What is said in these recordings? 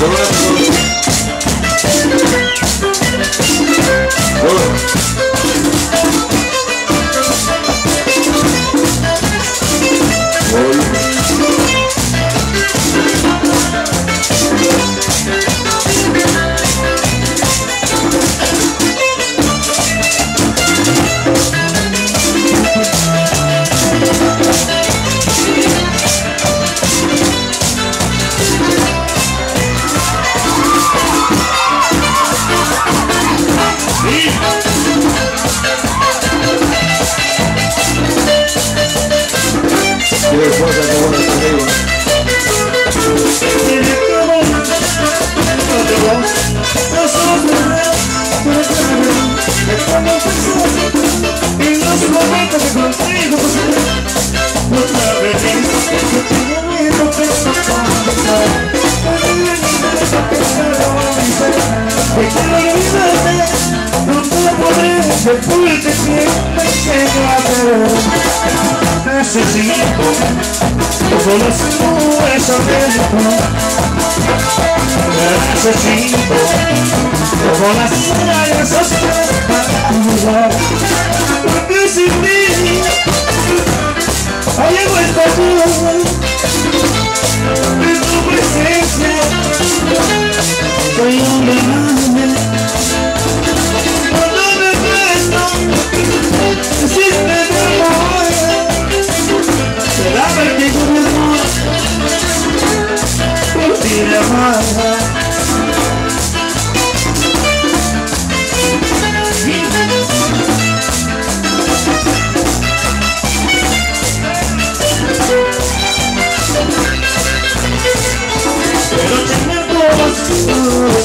Look. Look. Necesito como las nubes adentro Necesito como las rayas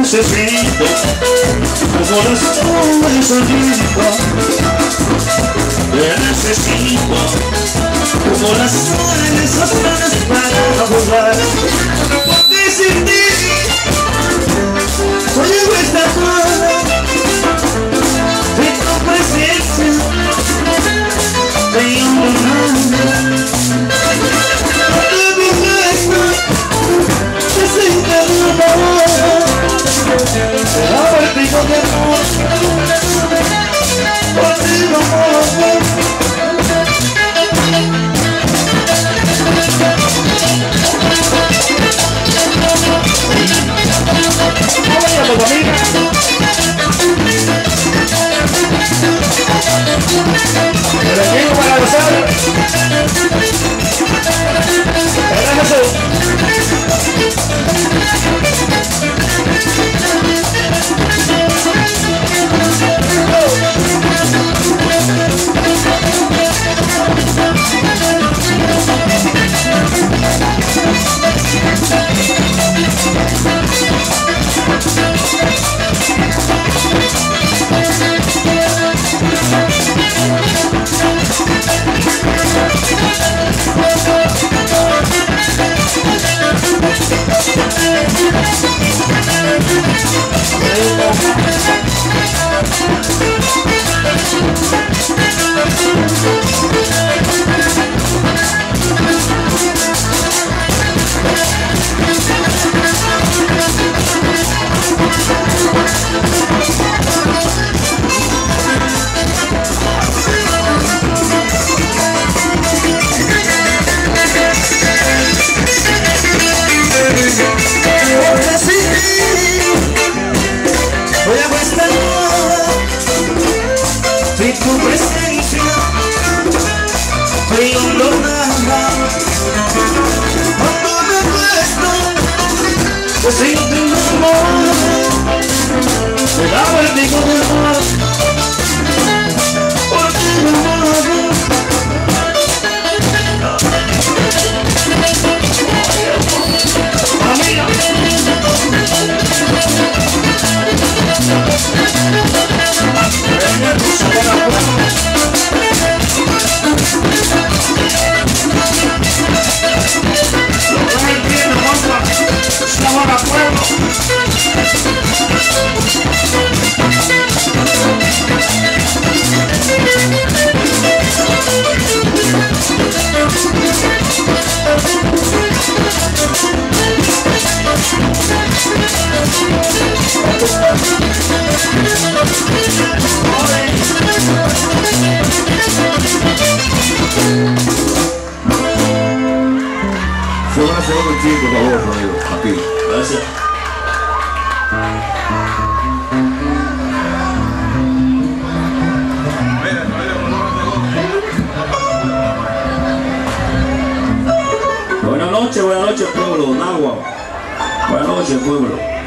necesito como las nubes arriba te necesito como las flores azules para jugar se siente un amor, el amor Se van a hacer un chico, por favor, Rodrigo. Aquí. Gracias. Buenas noches, buenas noches pueblo, Nagua. Buenas noches pueblo.